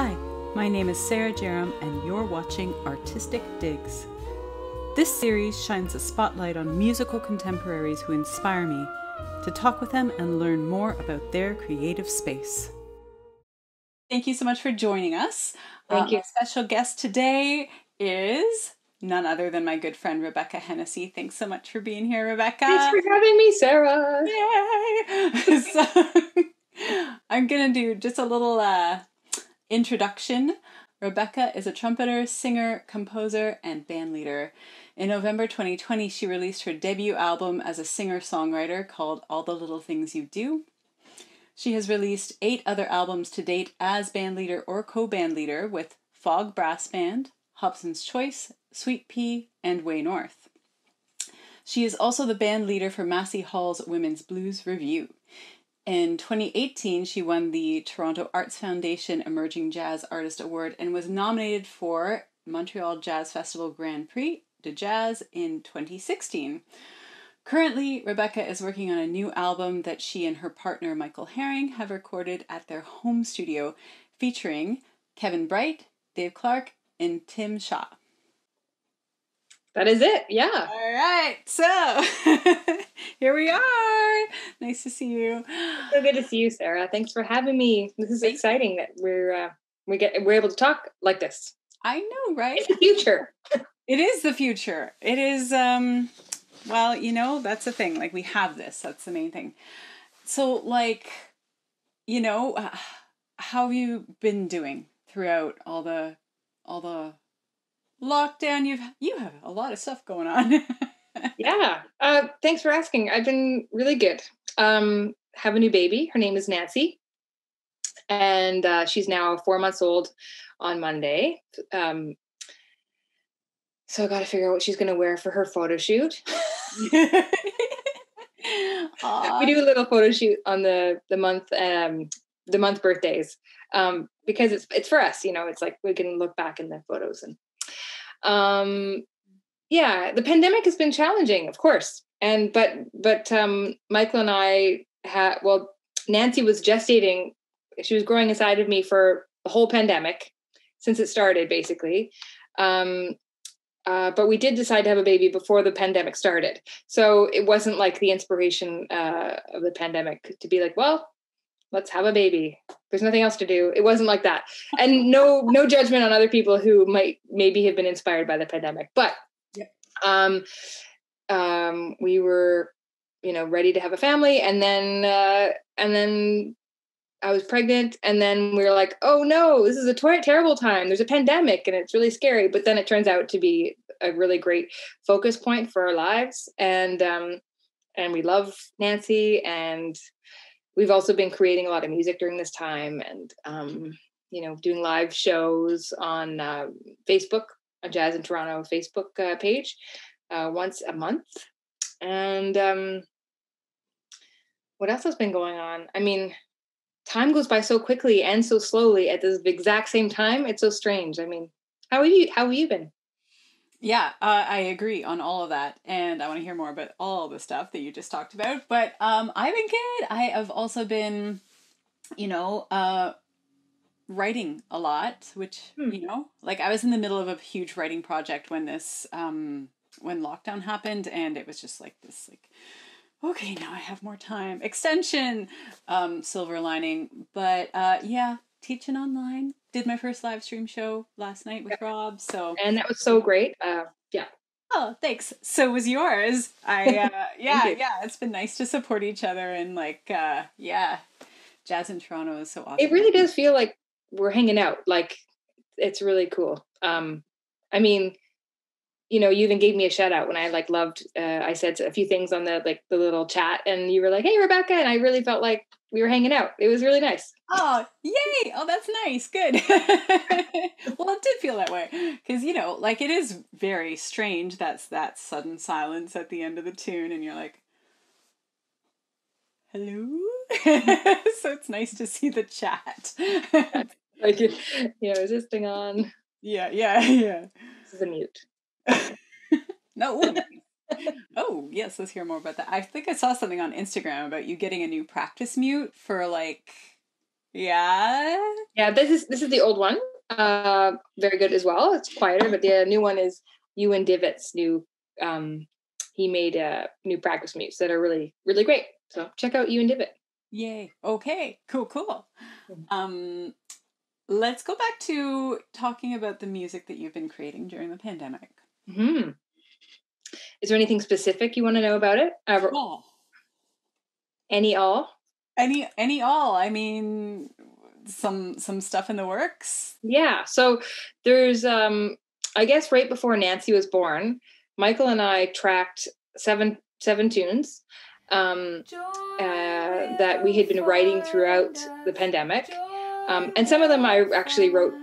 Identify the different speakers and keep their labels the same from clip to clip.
Speaker 1: Hi, my name is Sarah Jerrom, and you're watching Artistic Digs. This series shines a spotlight on musical contemporaries who inspire me to talk with them and learn more about their creative space. Thank you so much for joining us.
Speaker 2: Thank
Speaker 1: Uh,
Speaker 2: you.
Speaker 1: Special guest today is none other than my good friend Rebecca Hennessy. Thanks so much for being here, Rebecca.
Speaker 2: Thanks for having me, Sarah.
Speaker 1: Yay! so, I'm gonna do just a little uh, introduction. Rebecca is a trumpeter, singer, composer, and band leader. In November 2020, she released her debut album as a singer songwriter called All the Little Things You Do. She has released eight other albums to date as band leader or co band leader with Fog Brass Band, Hobson's Choice, Sweet Pea, and Way North. She is also the band leader for Massey Hall's Women's Blues Revue. In 2018, she won the Toronto Arts Foundation Emerging Jazz Artist Award and was nominated for Montreal Jazz Festival Grand Prix de Jazz in 2016. Currently, Rebecca is working on a new album that she and her partner Michael Herring have recorded at their home studio, featuring Kevin Bright, Dave Clark, and Tim Shaw.
Speaker 2: That is it. Yeah.
Speaker 1: All right, so here we are. Nice to see you.
Speaker 2: So good to see you, Sarah. Thanks for having me. This is
Speaker 1: Thank you.
Speaker 2: exciting that we're uh, we get we're able to talk like this
Speaker 1: I know, right?
Speaker 2: in the future.
Speaker 1: It is the future. It is um well, you know, that's the thing. Like we have this. That's the main thing. So like you know, uh, how have you been doing throughout all the all the lockdown you've you have a lot of stuff going on.
Speaker 2: yeah. Uh, thanks for asking. I've been really good. Um, have a new baby. Her name is Nancy, and uh, she's now four months old on Monday. Um, so I got to figure out what she's going to wear for her photo shoot. We do a little photo shoot on the the month um the month birthdays um because it's it's for us you know it's like we can look back in the photos and um yeah the pandemic has been challenging of course and but but um michael and i had well nancy was gestating she was growing inside of me for the whole pandemic since it started basically um uh, but we did decide to have a baby before the pandemic started. So it wasn't like the inspiration uh, of the pandemic to be like, well, let's have a baby. There's nothing else to do. It wasn't like that. And no, no judgment on other people who might maybe have been inspired by the pandemic. But
Speaker 1: Yep.
Speaker 2: um, um, we were, you know, ready to have a family, and then uh, and then I was pregnant, and then we were like, "Oh no, this is a ter- terrible time. There's a pandemic, and it's really scary." But then it turns out to be a really great focus point for our lives, and um, and we love Nancy, and we've also been creating a lot of music during this time, and um, you know, doing live shows on uh, Facebook, a Jazz in Toronto Facebook uh, page, uh, once a month, and um, what else has been going on? I mean time goes by so quickly and so slowly at the exact same time. It's so strange. I mean, how have you how have you been?
Speaker 1: Yeah, uh, I agree on all of that, and I want to hear more about all the stuff that you just talked about. But um, I've been good. I have also been, you know, uh, writing a lot, which
Speaker 2: Hmm.
Speaker 1: you know, like I was in the middle of a huge writing project when this um, when lockdown happened, and it was just like this, like, okay, now I have more time. Extension, um, silver lining, but uh, yeah, teaching online. Did my first live stream show last night with Rob, so
Speaker 2: And that was so great. Uh, yeah,
Speaker 1: Oh, thanks. So was yours. I uh yeah, yeah, it's been nice to support each other and like uh yeah. Jazz in Toronto is so awesome.
Speaker 2: it really does feel like we're hanging out. Like it's really cool. Um, I mean, you know, you even gave me a shout out when I like loved. Uh, I said a few things on the like the little chat, and you were like, "Hey, Rebecca," and I really felt like we were hanging out. It was really nice.
Speaker 1: Oh, yay. Oh, that's nice. Good. well, it did feel that way cuz you know, like it is very strange that's that sudden silence at the end of the tune and you're like Hello? so it's nice to see the chat.
Speaker 2: Like, you know, is this thing on?
Speaker 1: yeah, yeah, yeah.
Speaker 2: This is a mute.
Speaker 1: No. oh, yes, let's hear more about that. I think I saw something on Instagram about you getting a new practice mute for like Yeah.
Speaker 2: Yeah, this is this is the old one. Uh, very good as well. It's quieter, but the new one is Ewan Divott's new. Um, he made uh, new practice mutes that are really really great. So check out Ewan Divott.
Speaker 1: Yay. Okay. Cool. Cool. Um, let's go back to talking about the music that you've been creating during the pandemic.
Speaker 2: Hmm. Is there anything specific you want to know about it? Uh. Any all?
Speaker 1: Any any all. I mean some some stuff in the works.
Speaker 2: Yeah. So there's um I guess right before Nancy was born, Michael and I tracked seven seven tunes um, uh, that we had been writing throughout the pandemic. Um, and some of them I actually wrote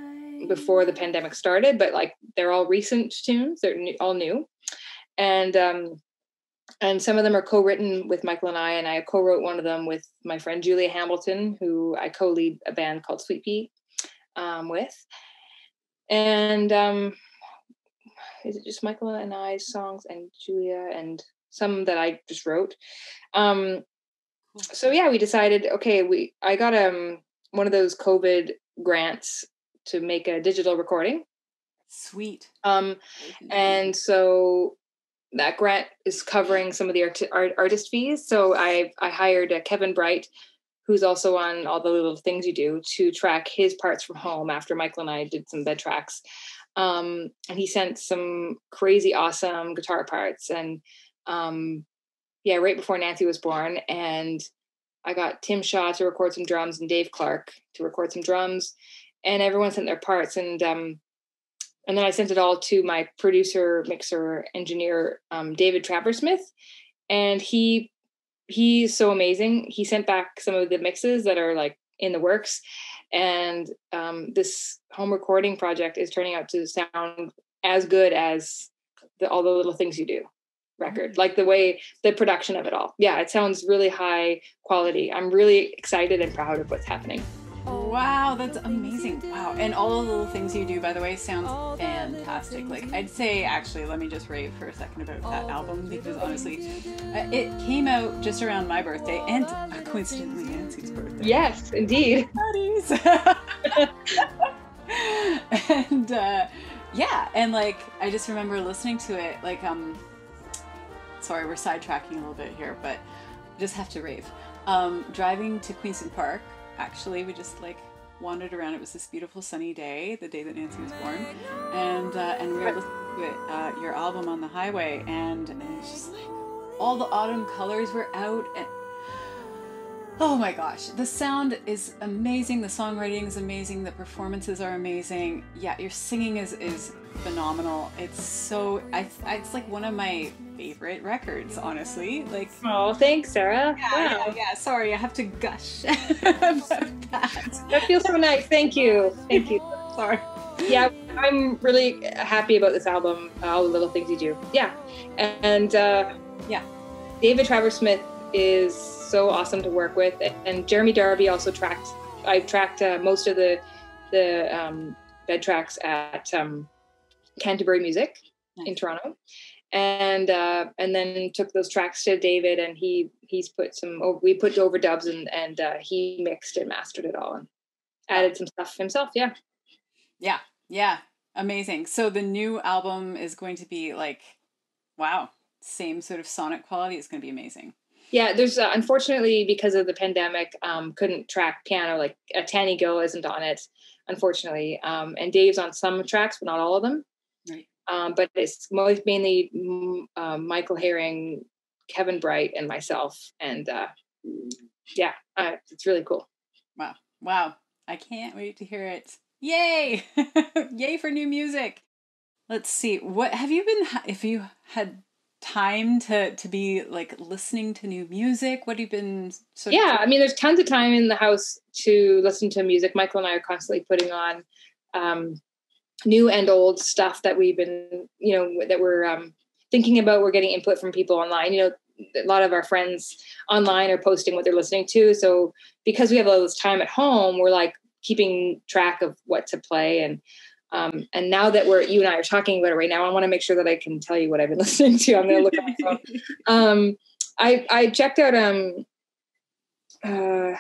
Speaker 2: before the pandemic started, but like they're all recent tunes, they're new, all new. And um, and some of them are co-written with Michael and I, and I co-wrote one of them with my friend Julia Hambleton, who I co-lead a band called Sweet Pea um, with. And um, is it just Michael and I's songs and Julia and some that I just wrote? Um, so yeah, we decided. Okay, we I got um one of those COVID grants to make a digital recording.
Speaker 1: Sweet.
Speaker 2: Um, and so that grant is covering some of the art, art, artist fees. So I I hired uh, Kevin Bright, who's also on all the little things you do, to track his parts from home after Michael and I did some bed tracks. Um, and he sent some crazy awesome guitar parts and um, yeah, right before Nancy was born. And I got Tim Shaw to record some drums and Dave Clark to record some drums, and everyone sent their parts. And um, and then I sent it all to my producer, mixer, engineer, um, David Travers-Smith, and he he's so amazing. He sent back some of the mixes that are like in the works, and um, this home recording project is turning out to sound as good as the, all the little things you do record mm-hmm. like the way the production of it all yeah it sounds really high quality i'm really excited and proud of what's happening
Speaker 1: Wow, that's amazing. Wow. And all the little things you do, by the way, sounds fantastic. Like, I'd say, actually, let me just rave for a second about that album because honestly, uh, it came out just around my birthday and uh, coincidentally Nancy's birthday.
Speaker 2: Yes, indeed.
Speaker 1: and uh, yeah, and like, I just remember listening to it, like, um, sorry, we're sidetracking a little bit here, but just have to rave. Um, driving to Queenston Park actually. We just like wandered around. It was this beautiful sunny day, the day that Nancy was born, and uh, and we were listening to it, uh, your album on the highway, and, and it's just like all the autumn colors were out, and oh my gosh, the sound is amazing. The songwriting is amazing. The performances are amazing. Yeah, your singing is is phenomenal. It's so I, it's like one of my favorite records, honestly. Like
Speaker 2: Oh, thanks, Sarah.
Speaker 1: Yeah, wow. yeah, yeah. Sorry, I have to gush that.
Speaker 2: That feels so nice. Thank you. Thank you.
Speaker 1: Sorry.
Speaker 2: Yeah, I'm really happy about this album, all the little things you do. Yeah. And uh,
Speaker 1: yeah.
Speaker 2: David Travers Smith is so awesome to work with. And Jeremy Darby also tracked I've tracked uh, most of the the um, bed tracks at um, Canterbury Music nice. in Toronto, and uh, and then took those tracks to David, and he he's put some. We put overdubs, and and uh, he mixed and mastered it all, and added some stuff himself. Yeah,
Speaker 1: yeah, yeah, amazing. So the new album is going to be like, wow, same sort of sonic quality. It's going to be amazing.
Speaker 2: Yeah, there's uh, unfortunately because of the pandemic, um, couldn't track piano. Like a Tania Gill isn't on it, unfortunately, um, and Dave's on some tracks, but not all of them.
Speaker 1: Right.
Speaker 2: Um, but it's mainly mm, um, Michael Herring, Kevin Bright, and myself. And uh, yeah, uh, it's really cool.
Speaker 1: Wow. Wow. I can't wait to hear it. Yay! Yay for new music. Let's see. What have you been if you had time to to be like listening to new music? What have you been
Speaker 2: Yeah, I mean there's tons of time in the house to listen to music. Michael and I are constantly putting on um, new and old stuff that we've been, you know, that we're um, thinking about. We're getting input from people online. You know, a lot of our friends online are posting what they're listening to. So because we have all this time at home, we're like keeping track of what to play and um, and now that we're you and I are talking about it right now, I want to make sure that I can tell you what I've been listening to. I'm going to look at my phone. Um, I I checked out um uh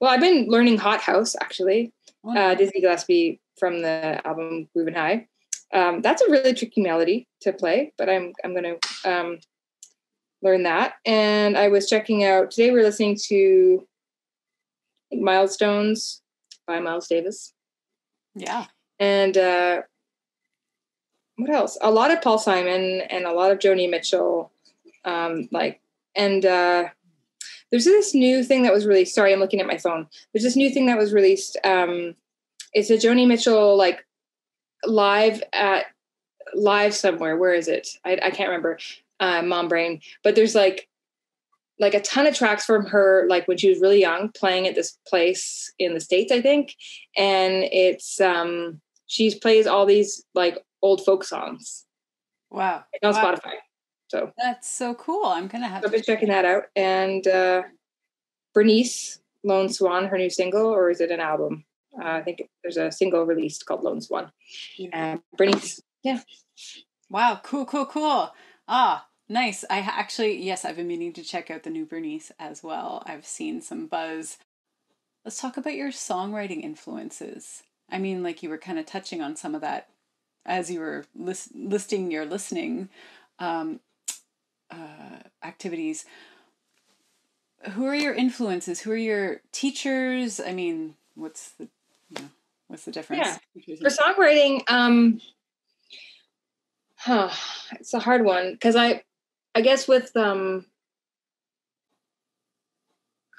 Speaker 2: well, I've been learning Hot House actually.
Speaker 1: Oh,
Speaker 2: Uh, Dizzy Gillespie from the album Groovin' High. Um, that's a really tricky melody to play, but I'm I'm gonna um, learn that. And I was checking out today. We're listening to Milestones by Miles Davis,
Speaker 1: yeah.
Speaker 2: and uh, what else? A lot of Paul Simon and a lot of Joni Mitchell. Um, like and uh, there's this new thing that was released. Sorry, I'm looking at my phone. There's this new thing that was released. Um, it's a Joni Mitchell like live at live somewhere. Where is it? I, I can't remember. Uh, Mom brain. But there's like like a ton of tracks from her like when she was really young playing at this place in the states i think and it's um she plays all these like old folk songs
Speaker 1: Wow.
Speaker 2: on
Speaker 1: Wow.
Speaker 2: spotify so
Speaker 1: That's so cool. I'm gonna have
Speaker 2: i've
Speaker 1: to
Speaker 2: been checking that out and uh bernice lone swan her new single or is it an album uh, i think there's a single released called lone swan and bernice yeah
Speaker 1: Wow, cool, cool, cool. Ah, nice. I actually, yes, I've been meaning to check out the new Bernice as well. I've seen some buzz. Let's talk about your songwriting influences. I mean, like you were kind of touching on some of that as you were lis- listing your listening um, uh, activities. Who are your influences? Who are your teachers? I mean, what's the, what's the difference?
Speaker 2: Yeah. For songwriting um huh it's a hard one because i i guess with um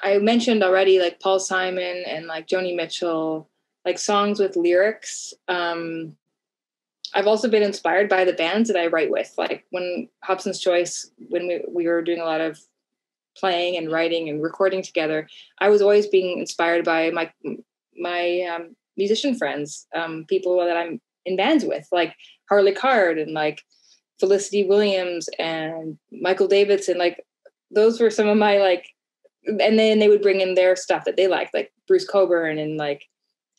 Speaker 2: i mentioned already like paul simon and like joni mitchell like songs with lyrics um i've also been inspired by the bands that i write with like when hobson's choice when we, we were doing a lot of playing and writing and recording together i was always being inspired by my my um, musician friends, um, people that I'm in bands with, like Harley Card and like Felicity Williams and Michael Davidson. Like those were some of my like, and then they would bring in their stuff that they liked, like Bruce Cockburn and like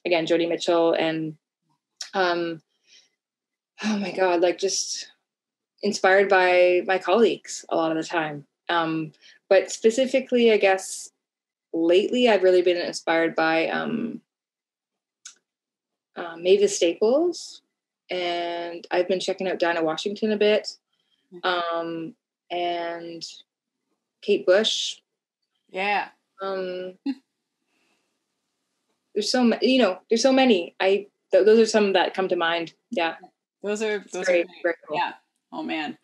Speaker 2: again Joni Mitchell and um, oh my god, like just inspired by my colleagues a lot of the time. Um, but specifically, I guess lately I've really been inspired by um, uh, Mavis Staples, and I've been checking out Dinah Washington a bit, um, and Kate Bush.
Speaker 1: yeah.
Speaker 2: Um, there's so many, you know, there's so many. I th- those are some that come to mind. Yeah,
Speaker 1: Those are those
Speaker 2: very,
Speaker 1: are
Speaker 2: very cool.
Speaker 1: Yeah. Oh man.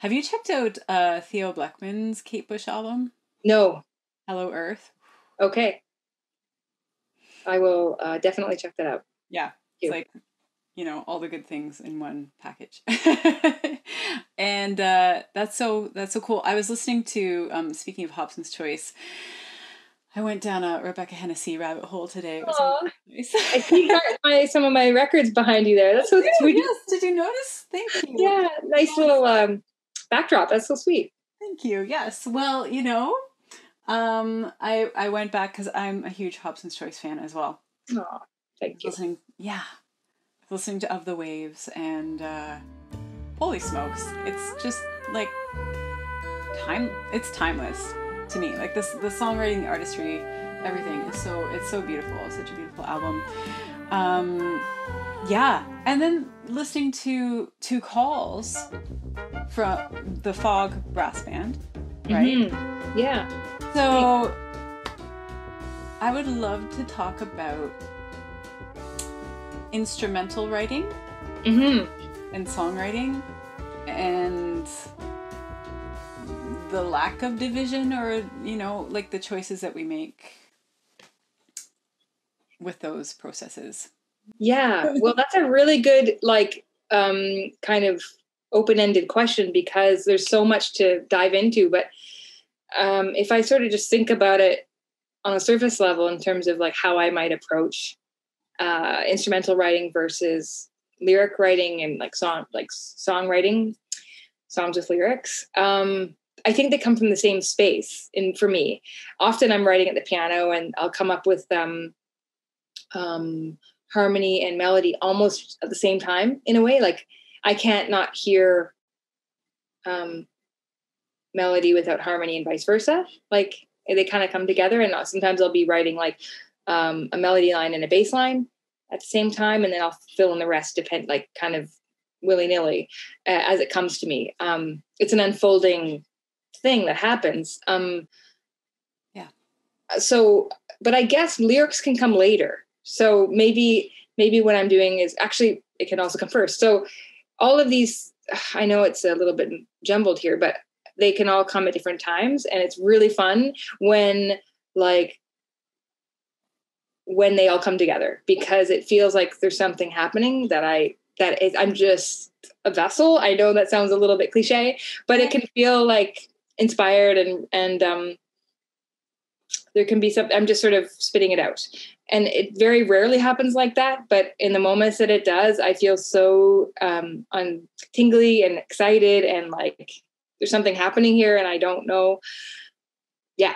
Speaker 1: Have you checked out uh Theo Bleckmann's Kate Bush album,
Speaker 2: No,
Speaker 1: Hello Earth?
Speaker 2: okay, I will uh, definitely check that out.
Speaker 1: Yeah. It's like, you know, all the good things in one package. and uh that's so that's so cool. I was listening to um speaking of Hobson's choice. I went down a Rebecca Hennessy rabbit hole today. It was nice.
Speaker 2: I see you got my, some of my records behind you there. That's so
Speaker 1: Yeah,
Speaker 2: sweet.
Speaker 1: yes, did you notice? Thank you.
Speaker 2: Yeah, nice little um, backdrop. That's so sweet.
Speaker 1: Thank you. Yes. Well, you know, um, I I went back because I'm a huge Hobson's Choice fan as well.
Speaker 2: Oh, thank you.
Speaker 1: Listening, yeah, listening to Of the Waves and uh, holy smokes, it's just like time. It's timeless to me. Like this, the songwriting, the artistry, everything is so it's so beautiful. It's such a beautiful album. Um, yeah, and then listening to two calls from the Fog Brass Band, right?
Speaker 2: Mhm. Yeah.
Speaker 1: So, I would love to talk about instrumental writing
Speaker 2: hmm
Speaker 1: and songwriting and the lack of division or, you know, like the choices that we make with those processes.
Speaker 2: Yeah. Well, that's a really good, like, um, kind of open-ended question because there's so much to dive into. But um, if I sort of just think about it on a surface level in terms of like how I might approach uh, instrumental writing versus lyric writing and like song, like songwriting, songs with lyrics. Um, I think they come from the same space. And for me, often I'm writing at the piano and I'll come up with um, um, harmony and melody almost at the same time in a way. Like I can't not hear um, melody without harmony and vice versa. Like they kind of come together and sometimes i'll be writing like um, a melody line and a bass line at the same time and then i'll fill in the rest depend like kind of willy-nilly uh, as it comes to me. Um, it's an unfolding thing that happens. Um,
Speaker 1: yeah.
Speaker 2: So but i guess lyrics can come later. So maybe maybe what i'm doing is actually it can also come first. So all of these i know it's a little bit jumbled here but they can all come at different times and it's really fun when like when they all come together because it feels like there's something happening that i that is i'm just a vessel i know that sounds a little bit cliche but it can feel like inspired and and um there can be some i'm just sort of spitting it out and it very rarely happens like that but in the moments that it does i feel so um on tingly and excited and like there's something happening here and I don't know. Yeah.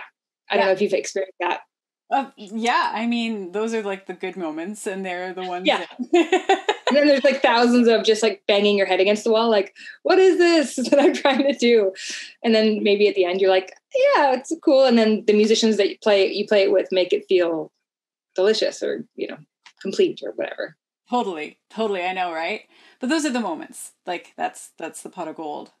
Speaker 2: I yeah. don't know if you've experienced that.
Speaker 1: Uh, yeah, I mean, those are like the good moments, and they're the ones.
Speaker 2: Yeah. That... and then there's like thousands of just like banging your head against the wall, like, what is this that I'm trying to do? And then maybe at the end, you're like, yeah, it's cool. And then the musicians that you play you play it with make it feel delicious or you know complete or whatever.
Speaker 1: Totally, totally. I know, right? But those are the moments. Like that's that's the pot of gold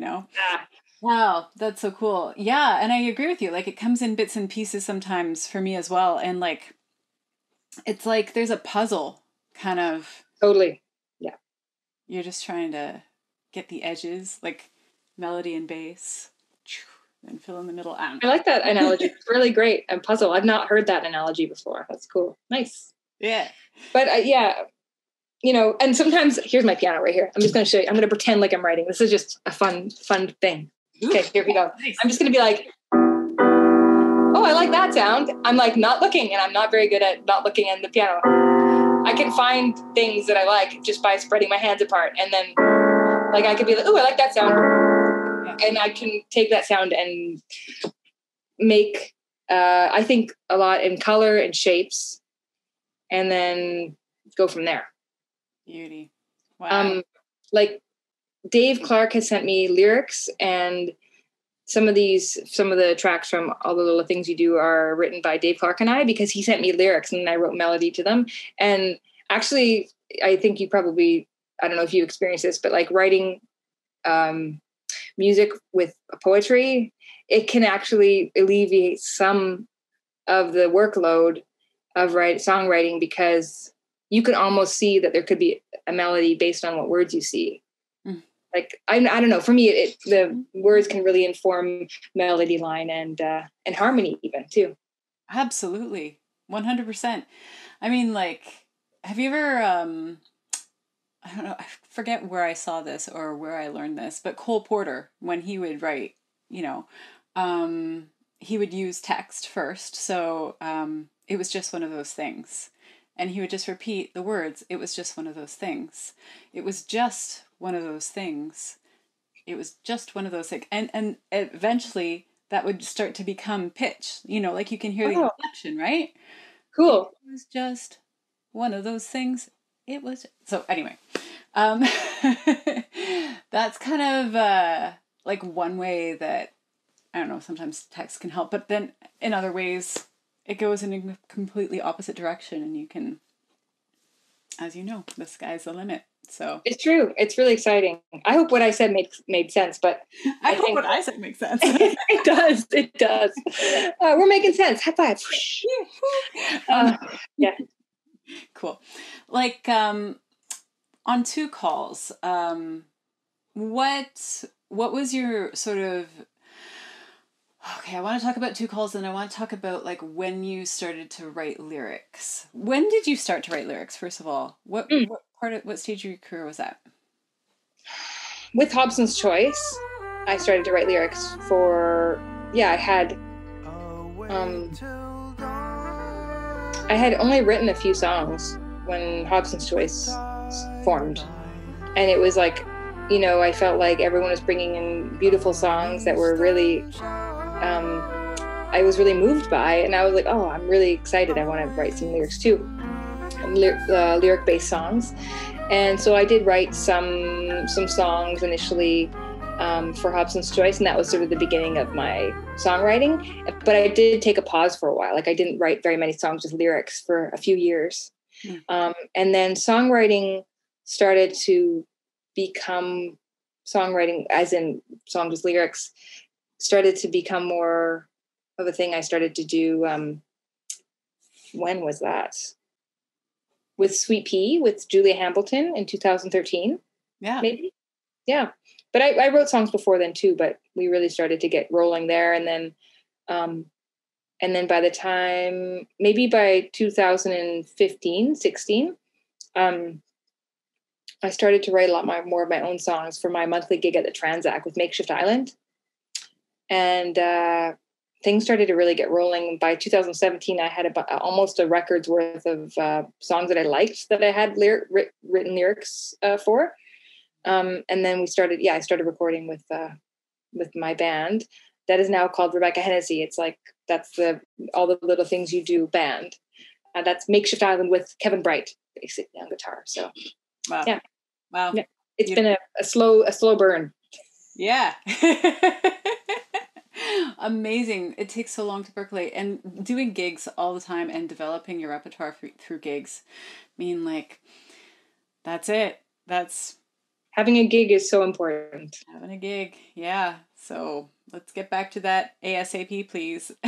Speaker 1: you know?
Speaker 2: Yeah.
Speaker 1: Wow, that's so cool. Yeah, and I agree with you. Like it comes in bits and pieces sometimes for me as well. And like it's like there's a puzzle kind of
Speaker 2: Totally. Yeah.
Speaker 1: You're just trying to get the edges, like melody and bass, and fill in the middle.
Speaker 2: I, I like that analogy. it's really great. And puzzle. I've not heard that analogy before. That's cool. Nice.
Speaker 1: Yeah.
Speaker 2: But uh, yeah, you know, and sometimes here's my piano right here. I'm just going to show you. I'm going to pretend like I'm writing. This is just a fun, fun thing. Okay, here we go. Nice. I'm just going to be like, oh, I like that sound. I'm like not looking, and I'm not very good at not looking in the piano. I can find things that I like just by spreading my hands apart, and then like I could be like, oh, I like that sound, and I can take that sound and make. Uh, I think a lot in color and shapes, and then go from there.
Speaker 1: Beauty.
Speaker 2: Wow. Um, like Dave Clark has sent me lyrics and some of these some of the tracks from all the little things you do are written by Dave Clark and I because he sent me lyrics and I wrote melody to them. And actually I think you probably I don't know if you experience this, but like writing um, music with poetry, it can actually alleviate some of the workload of write songwriting because you can almost see that there could be a melody based on what words you see. Like I, I don't know. For me, it, the words can really inform melody line and uh, and harmony even too.
Speaker 1: Absolutely, one hundred percent. I mean, like, have you ever? um I don't know. I forget where I saw this or where I learned this, but Cole Porter, when he would write, you know, um, he would use text first. So um, it was just one of those things and he would just repeat the words it was just one of those things it was just one of those things. It was just one of those things. And and eventually that would start to become pitch you know like you can hear the oh. inflection right?
Speaker 2: Cool.
Speaker 1: It was just one of those things. It was so anyway um that's kind of uh like one way that i don't know sometimes text can help but then in other ways it goes in a completely opposite direction and you can as you know the sky's the limit so.
Speaker 2: It's true. It's really exciting. I hope what i said made made sense but
Speaker 1: i, I hope what i said makes sense.
Speaker 2: It does. It does. Uh, we're making sense. High five. Uh, yeah.
Speaker 1: Cool. Like um on two calls um what what was your sort of Okay, I want to talk about two calls and I want to talk about like when you started to write lyrics. When did you start to write lyrics first of all? What mm. what part of what stage of your career was that?
Speaker 2: With Hobson's Choice, I started to write lyrics for yeah, I had um I had only written a few songs when Hobson's Choice formed. And it was like, you know, I felt like everyone was bringing in beautiful songs that were really um, I was really moved by, and I was like, oh, I'm really excited. I want to write some lyrics too, uh, lyric-based songs. And so I did write some some songs initially um, for Hobson's Choice, and that was sort of the beginning of my songwriting. But I did take a pause for a while. Like I didn't write very many songs with lyrics for a few years, mm. um, and then songwriting started to become songwriting, as in songs with lyrics, started to become more of a thing. I started to do. Um, when was that? With Sweet Pea with Julia Hambleton in 2013.
Speaker 1: Yeah,
Speaker 2: maybe. Yeah, but I, I wrote songs before then too. But we really started to get rolling there, and then, um, and then by the time maybe by 2015, 16, um, I started to write a lot my, more of my own songs for my monthly gig at the Tranzac with Makeshift Island, and uh, things started to really get rolling. By 2017, I had about almost a record's worth of uh, songs that I liked that I had lyric, written lyrics uh, for. Um, and then we started, yeah, I started recording with uh, with my band that is now called Rebecca Hennessy. It's like that's the all the little things you do band. Uh, that's Makeshift Island with Kevin Bright basically on guitar. So
Speaker 1: wow,
Speaker 2: yeah,
Speaker 1: wow,
Speaker 2: yeah. it's been a, a slow a slow burn.
Speaker 1: Yeah. Amazing. It takes so long to percolate and doing gigs all the time and developing your repertoire through gigs. Mean like that's it. That's
Speaker 2: having a gig is so important.
Speaker 1: Having a gig, yeah. So let's get back to that ASAP, please.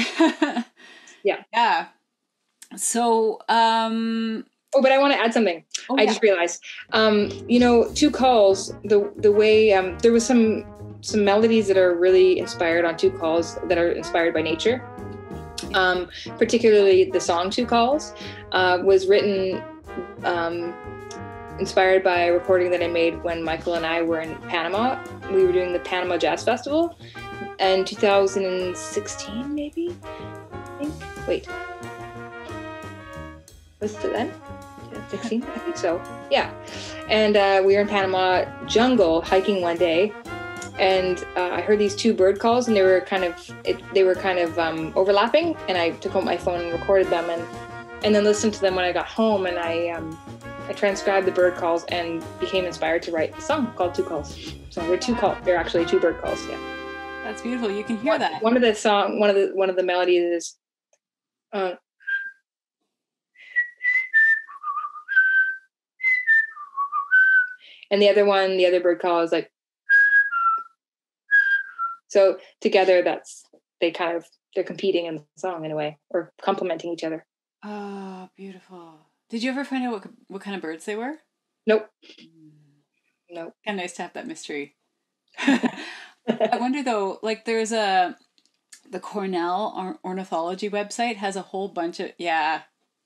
Speaker 2: yeah.
Speaker 1: Yeah. So, um,
Speaker 2: Oh, but I want to add something. Oh, I yeah. just realized, um, you know, two calls. The the way um, there was some some melodies that are really inspired on two calls that are inspired by nature. Um, particularly the song two calls uh, was written um, inspired by a recording that I made when Michael and I were in Panama. We were doing the Panama Jazz Festival in 2016, maybe. I think. Wait, was it then? 16, I think so. Yeah, and uh, we were in Panama jungle hiking one day, and uh, I heard these two bird calls, and they were kind of it, they were kind of um, overlapping, and I took out my phone and recorded them, and and then listened to them when I got home, and I um, I transcribed the bird calls and became inspired to write a song called Two Calls. So they're two calls. They're actually two bird calls. Yeah.
Speaker 1: That's beautiful. You can hear that.
Speaker 2: One of the song, one of the one of the melodies is. Uh, and the other one, the other bird call is like. So together, that's they kind of they're competing in the song in a way or complementing each other.
Speaker 1: Oh, beautiful. Did you ever find out what what kind of birds they were?
Speaker 2: Nope. Mm. Nope.
Speaker 1: Kind of nice to have that mystery. I wonder though, like there's a the Cornell ornithology website has a whole bunch of yeah,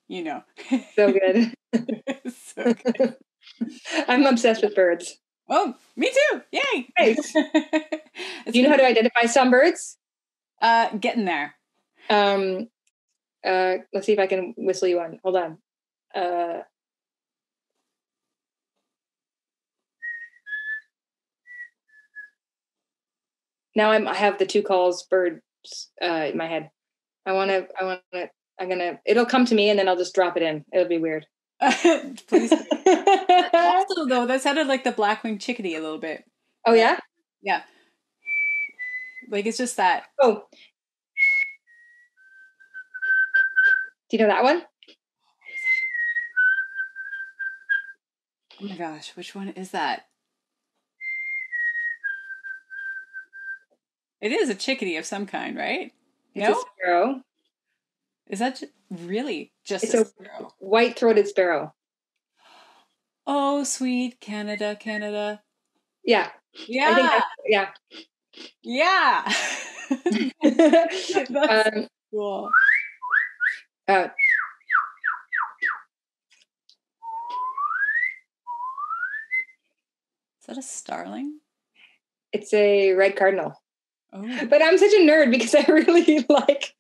Speaker 1: you know.
Speaker 2: so good.
Speaker 1: so good.
Speaker 2: I'm obsessed with birds.
Speaker 1: Oh, me too! Yay!
Speaker 2: Nice. Do you know how to identify some birds?
Speaker 1: Uh, getting there.
Speaker 2: Um, uh, let's see if I can whistle you one. Hold on uh, now I'm I have the two calls birds uh, in my head. I want to I want to I'm gonna it'll come to me and then I'll just drop it in. It'll be weird.
Speaker 1: Please. also though, that sounded like the blackwing chickadee a little bit.
Speaker 2: Oh yeah.
Speaker 1: Yeah. Like it's just that.
Speaker 2: Oh. Do you know that one?
Speaker 1: Oh my gosh, which one is that? It is a chickadee of some kind, right?
Speaker 2: It's no? a sparrow.
Speaker 1: Is that really just
Speaker 2: it's a, a white-throated sparrow?
Speaker 1: Oh, sweet Canada, Canada.
Speaker 2: Yeah.
Speaker 1: Yeah.
Speaker 2: yeah.
Speaker 1: Yeah.
Speaker 2: That's um,
Speaker 1: cool.
Speaker 2: Uh,
Speaker 1: Is that a starling?
Speaker 2: It's a red cardinal.
Speaker 1: Oh.
Speaker 2: But I'm such a nerd because I really like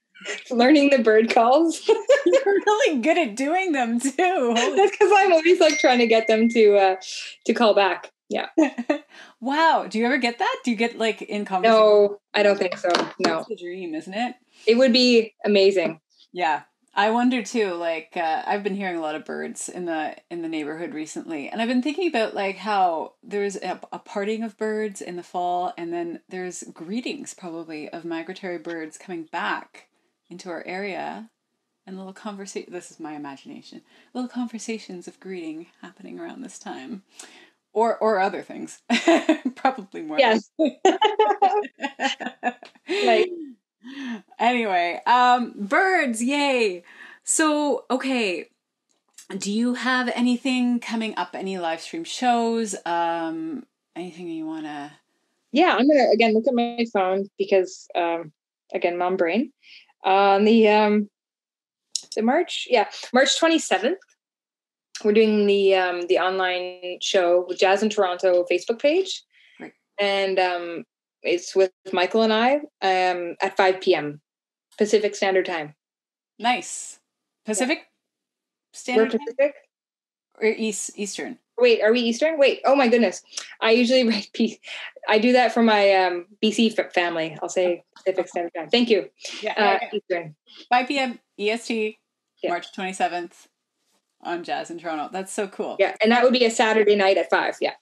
Speaker 2: learning the bird calls.
Speaker 1: You're really good at doing them too.
Speaker 2: That's because I'm always like trying to get them to uh to call back. Yeah.
Speaker 1: wow. Do you ever get that? Do you get like in conversation?
Speaker 2: No, I don't think so. No.
Speaker 1: It's the dream, isn't it?
Speaker 2: It would be amazing.
Speaker 1: Yeah. I wonder too. Like uh, I've been hearing a lot of birds in the in the neighborhood recently, and I've been thinking about like how there's a, a parting of birds in the fall, and then there's greetings probably of migratory birds coming back into our area, and little conversation. This is my imagination. Little conversations of greeting happening around this time, or or other things. probably more.
Speaker 2: Yes.
Speaker 1: like anyway, um, birds, yay. So, okay, do you have anything coming up? Any live stream shows? Um, anything you want to?
Speaker 2: Yeah, I'm gonna again look at my phone because, um, again, mom brain. On the um, the March, yeah, March 27th, we're doing the um the online show with Jazz in Toronto Facebook page,
Speaker 1: Right.
Speaker 2: and um, it's with Michael and I um, at 5 p.m. Pacific Standard Time.
Speaker 1: Nice. Pacific
Speaker 2: We're
Speaker 1: Standard Time
Speaker 2: Pacific.
Speaker 1: or East Eastern?
Speaker 2: Wait, are we Eastern? Wait, oh my goodness. I usually write P. I do that for my um, BC family. I'll say Pacific Standard Time. Thank you.
Speaker 1: Yeah.
Speaker 2: Uh,
Speaker 1: okay.
Speaker 2: Eastern.
Speaker 1: 5 p.m. EST,
Speaker 2: Yeah.
Speaker 1: March 27th on Jazz in Toronto. That's so cool.
Speaker 2: Yeah, and that would be a Saturday night at five. Yeah.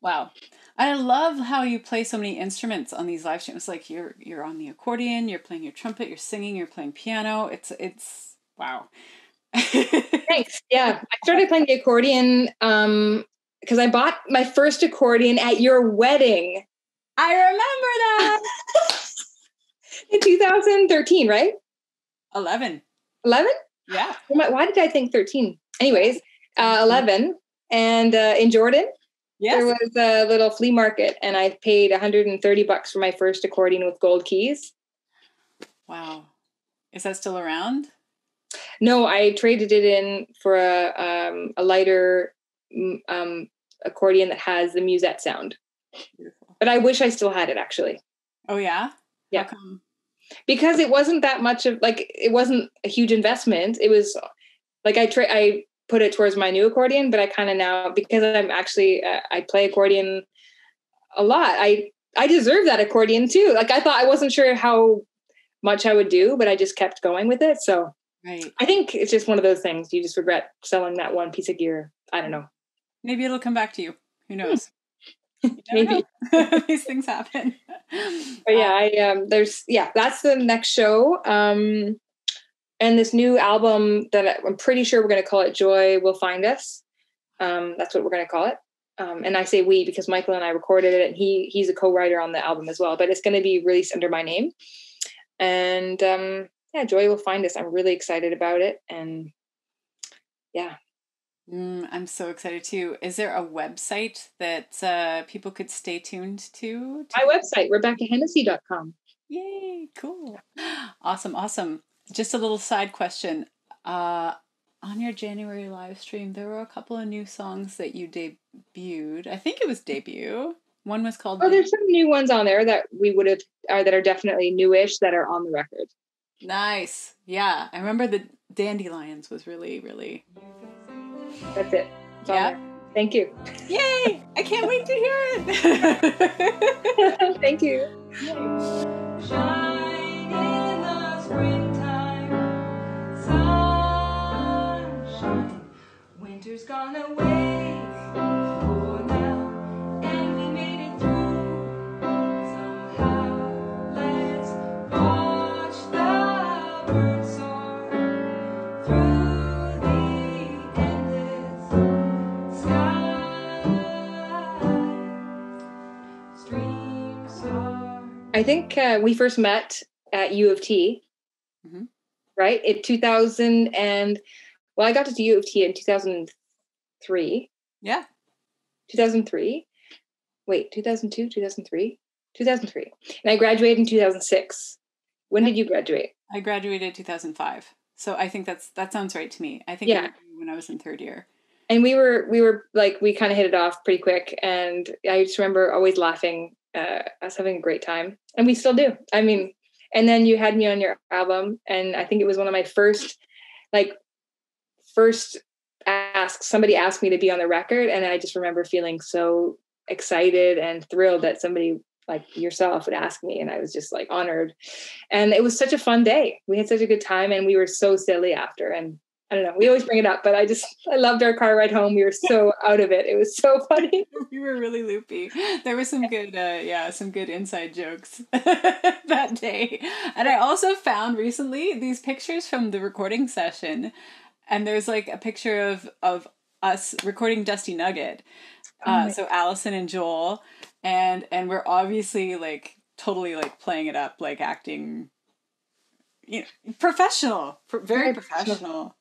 Speaker 1: Wow. I love how you play so many instruments on these live streams. Like you're you're on the accordion, you're playing your trumpet, you're singing, you're playing piano. It's it's wow.
Speaker 2: Thanks. Yeah, I started playing the accordion um because I bought my first accordion at your wedding
Speaker 1: I remember that.
Speaker 2: in 2013, right?
Speaker 1: 11.
Speaker 2: 11?
Speaker 1: Yeah.
Speaker 2: Why did I think 13? Anyways, uh, 11. And uh, in Jordan, there was a little flea market, and I paid 130 bucks for my first accordion with gold keys.
Speaker 1: Wow. Is that still around?
Speaker 2: No, I traded it in for a um, a lighter mm, um, accordion that has the musette sound.
Speaker 1: Beautiful.
Speaker 2: But I wish I still had it actually,
Speaker 1: Oh yeah?
Speaker 2: Yeah. Because it wasn't that much of like it wasn't a huge investment. It was like I tra- I put it towards my new accordion, but I kind of now because I'm actually uh, I play accordion a lot. I I deserve that accordion too. Like I thought I wasn't sure how much I would do, but I just kept going with it. So
Speaker 1: Right.
Speaker 2: I think it's just one of those things. You just regret selling that one piece of gear. I don't know.
Speaker 1: Maybe it'll come back to you. Who knows? You
Speaker 2: Maybe.
Speaker 1: know. These things happen.
Speaker 2: But yeah, I um there's yeah, that's the next show. Um and this new album that I- I'm pretty sure we're gonna call it Joy Will Find Us. Um, that's what we're gonna call it. Um, and I say we because Michael and I recorded it and he he's a co-writer on the album as well, but it's gonna be released under my name. And um yeah, Joy Will Find Us. I'm really excited about it. And yeah.
Speaker 1: Mm, I'm so excited too. Is there a website that uh, people could stay tuned to?
Speaker 2: My website, RebeccaHennessy.com.
Speaker 1: Yay, cool. Awesome, awesome. Just a little side question. Uh, on your January live stream, there were a couple of new songs that you debuted. I think it was debut. One was called
Speaker 2: Oh, there's some new ones on there that we would have uh, that are definitely newish that are on the record.
Speaker 1: Nice. Yeah, I remember the Dandelions was really, really.
Speaker 2: That's it. It's
Speaker 1: Yeah.
Speaker 2: Thank you.
Speaker 1: Yay! I can't wait to hear it.
Speaker 2: Thank you. I think uh, we first met at U of T,
Speaker 1: Mhm.
Speaker 2: right? In 2000 and well, I got to U of T in 2003.
Speaker 1: yeah.
Speaker 2: 2003. Wait, 2002, 2003, 2003, and I graduated in 2006. When did you graduate?
Speaker 1: I graduated 2005. So I think that's that sounds right to me. I think
Speaker 2: Yeah.
Speaker 1: when I was in third year.
Speaker 2: and we were we were like we kind of hit it off pretty quick and i just remember always laughing uh us having a great time and we still do i mean and then you had me on your album and i think it was one of my first like first asks somebody asked me to be on the record and i just remember feeling so excited and thrilled that somebody like yourself would ask me, and I was just like honored. And it was such a fun day. We had such a good time, and we were so silly after. And I don't know, we always bring it up, but I just I loved our car ride home. We were so out of it. It was so funny.
Speaker 1: we were really loopy. There was some good, uh, yeah, some good inside jokes that day. And I also found recently these pictures from the recording session, and there's like a picture of of us recording Dusty Nugget. Uh,
Speaker 2: Oh,
Speaker 1: so Allison and Joel, and and we're obviously like totally like playing it up, like acting, you know, professional, very
Speaker 2: Very professional.
Speaker 1: professional.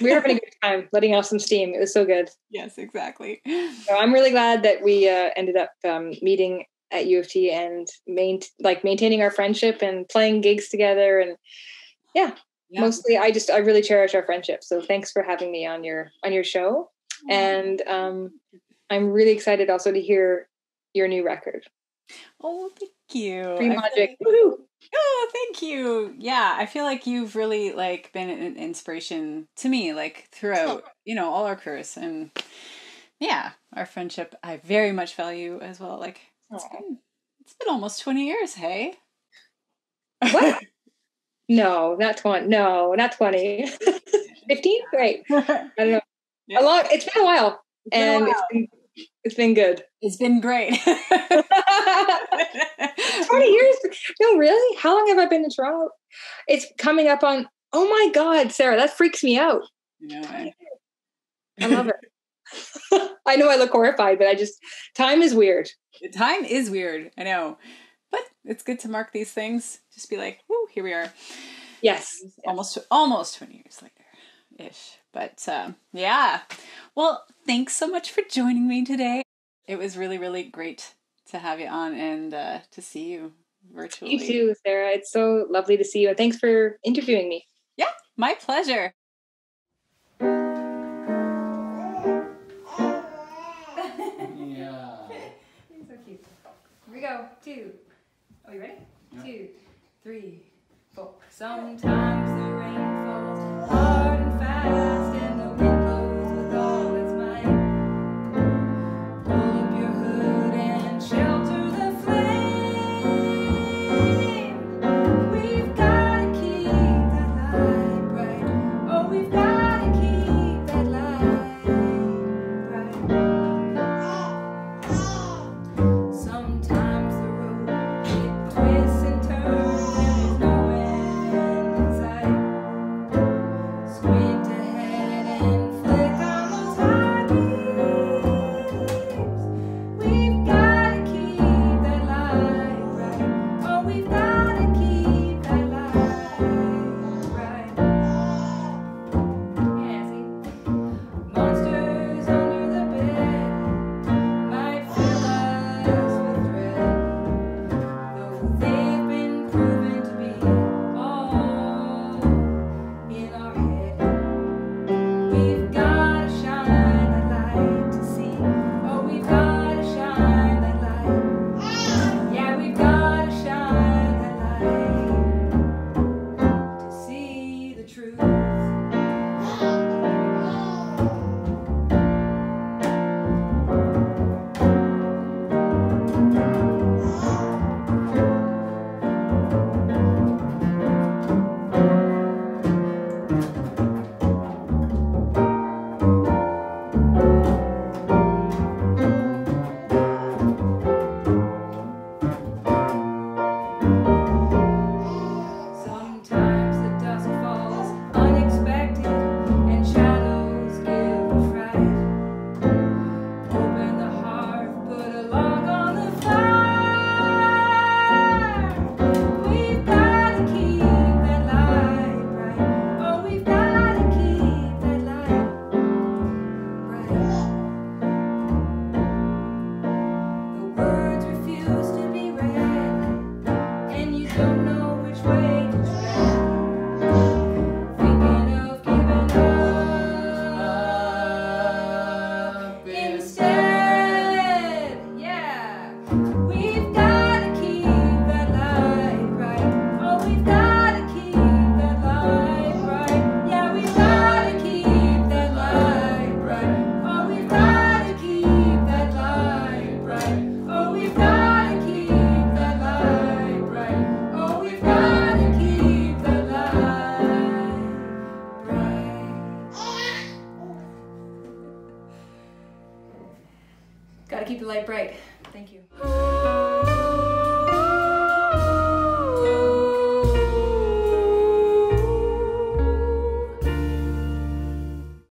Speaker 2: We were having a good time, letting off some steam. It was so good.
Speaker 1: Yes, exactly.
Speaker 2: So I'm really glad that we uh, ended up um, meeting at U of T and main like maintaining our friendship and playing gigs together. And
Speaker 1: Yeah.
Speaker 2: mostly, I just I really cherish our friendship. So thanks for having me on your on your show. And um, I'm really excited also to hear your new record,
Speaker 1: Oh, thank you.
Speaker 2: Free Magic.
Speaker 1: like- Oh, thank you. Yeah, I feel like you've really like been an inspiration to me, like throughout, oh. you know, all our careers, and yeah, our friendship I very much value as well. Like it's been, it's been almost twenty years. Hey,
Speaker 2: What? No, not 20. No, not 20. 15? Great. I don't know.
Speaker 1: Yeah.
Speaker 2: A long, it's been a while.
Speaker 1: been a
Speaker 2: and it's been, it's been good.
Speaker 1: it's been great.
Speaker 2: 20 years? No, really? How long have I been in Toronto? It's coming up on, oh my God, Sarah, that freaks me out.
Speaker 1: you know, I,
Speaker 2: I love it. I know I look horrified, but I just, time is weird.
Speaker 1: time is weird. I know, but it's good to mark these things. Just be like, whoo, here we are.
Speaker 2: Yes.
Speaker 1: almost almost 20 years later ish but um, yeah well thanks so much for joining me today it was really really great to have you on and uh, to see you virtually
Speaker 2: You too, Sarah. It's so lovely to see you. And thanks for interviewing me.
Speaker 1: Yeah, my pleasure
Speaker 3: Yeah.
Speaker 4: You're so cute. Here we go. Two. Are you ready? Two, three, four. Sometimes the rain falls hard and